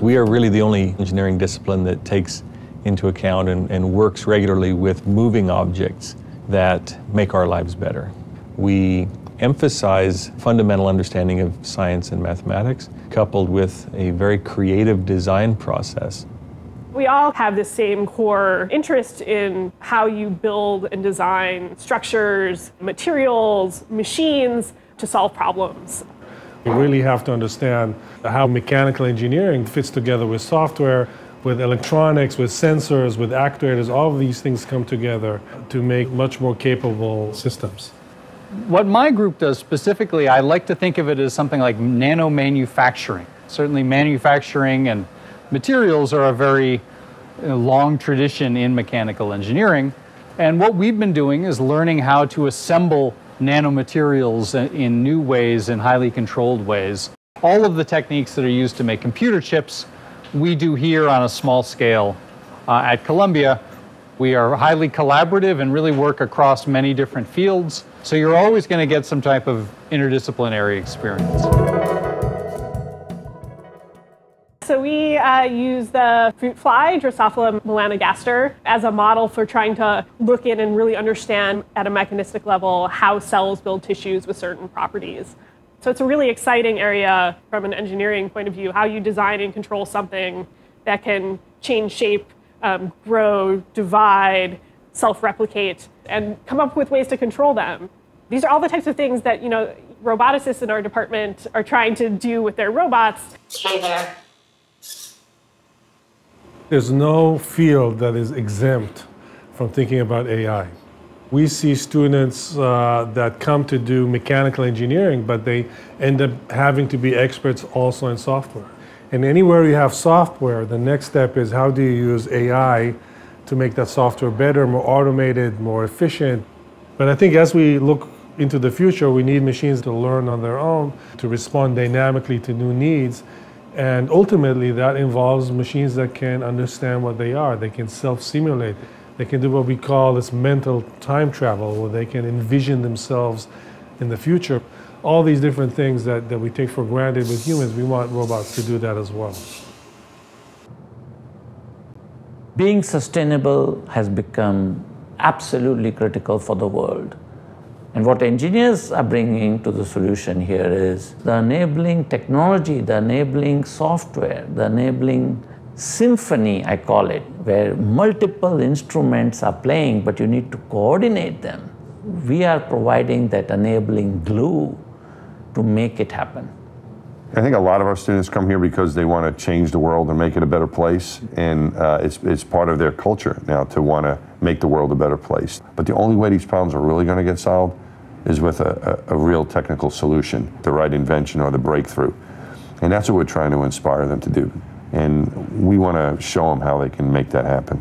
We are really the only engineering discipline that takes into account and, and works regularly with moving objects that make our lives better. We emphasize fundamental understanding of science and mathematics coupled with a very creative design process. We all have the same core interest in how you build and design structures, materials, machines to solve problems. You really have to understand how mechanical engineering fits together with software, with electronics, with sensors, with actuators. All of these things come together to make much more capable systems. What my group does specifically, I like to think of it as something like nano manufacturing. Certainly, manufacturing and materials are a very long tradition in mechanical engineering. And what we've been doing is learning how to assemble nanomaterials in new ways, in highly controlled ways. All of the techniques that are used to make computer chips, we do here on a small scale uh, at Columbia. We are highly collaborative and really work across many different fields. So you're always going to get some type of interdisciplinary experience. So we uh, use the fruit fly, Drosophila melanogaster, as a model for trying to look in and really understand at a mechanistic level how cells build tissues with certain properties. So it's a really exciting area from an engineering point of view, how you design and control something that can change shape, um, grow, divide, self-replicate, and come up with ways to control them. These are all the types of things that, you know, roboticists in our department are trying to do with their robots. Stay there. There's no field that is exempt from thinking about AI. We see students uh, that come to do mechanical engineering, but they end up having to be experts also in software. And anywhere you have software, the next step is how do you use AI to make that software better, more automated, more efficient. But I think as we look into the future, we need machines to learn on their own, to respond dynamically to new needs. And ultimately, that involves machines that can understand what they are. They can self simulate. They can do what we call this mental time travel, where they can envision themselves in the future. All these different things that, that we take for granted with humans, we want robots to do that as well. being sustainable has become absolutely critical for the world. And what engineers are bringing to the solution here is the enabling technology, the enabling software, the enabling symphony, I call it, where multiple instruments are playing, but you need to coordinate them. We are providing that enabling glue to make it happen. I think a lot of our students come here because they want to change the world and make it a better place, and uh, it's, it's part of their culture now to want to make the world a better place. But the only way these problems are really going to get solved is with a, a, a real technical solution, the right invention or the breakthrough. And that's what we're trying to inspire them to do. And we want to show them how they can make that happen.